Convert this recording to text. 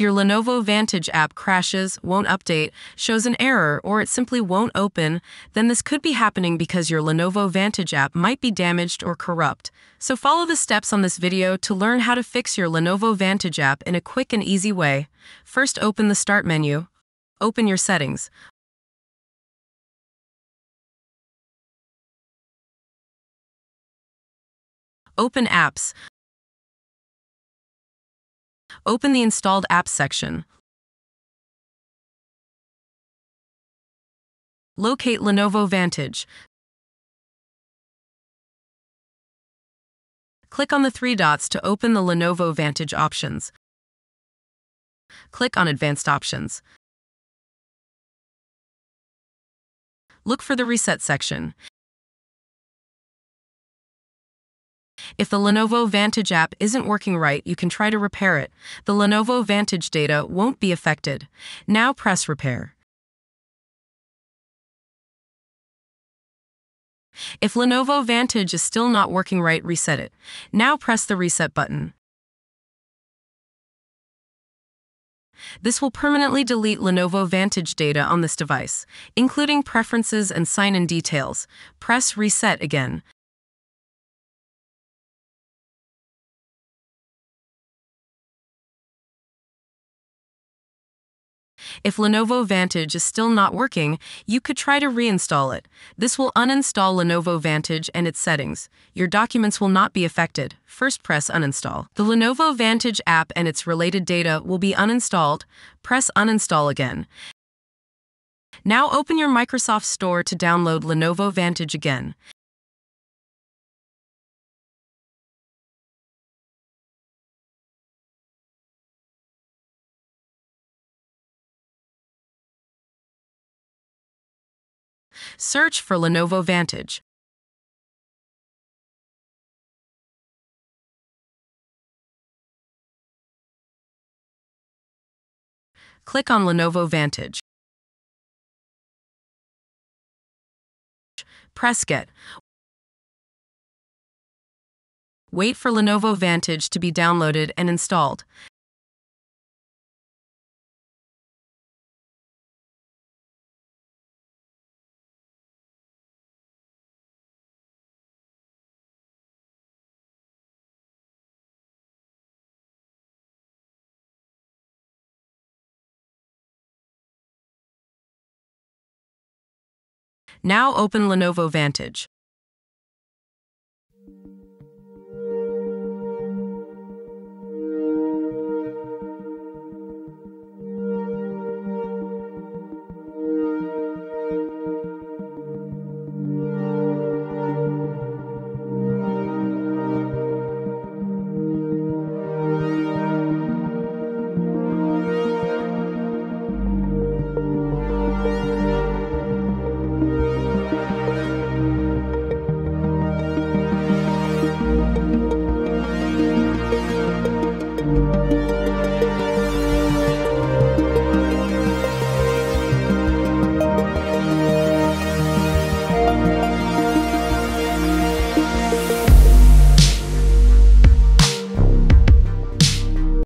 If your Lenovo Vantage app crashes, won't update, shows an error, or it simply won't open, then this could be happening because your Lenovo Vantage app might be damaged or corrupt. So follow the steps on this video to learn how to fix your Lenovo Vantage app in a quick and easy way. First, open the Start menu. Open your settings. Open Apps. Open the Installed Apps section. Locate Lenovo Vantage. Click on the three dots to open the Lenovo Vantage options. Click on Advanced Options. Look for the Reset section. If the Lenovo Vantage app isn't working right, you can try to repair it. The Lenovo Vantage data won't be affected. Now press Repair. If Lenovo Vantage is still not working right, reset it. Now press the Reset button. This will permanently delete Lenovo Vantage data on this device, including preferences and sign-in details. Press Reset again. If Lenovo Vantage is still not working, you could try to reinstall it. This will uninstall Lenovo Vantage and its settings. Your documents will not be affected. First press uninstall. The Lenovo Vantage app and its related data will be uninstalled. Press uninstall again. Now open your Microsoft Store to download Lenovo Vantage again. Search for Lenovo Vantage. Click on Lenovo Vantage. Press Get. Wait for Lenovo Vantage to be downloaded and installed. Now open Lenovo Vantage.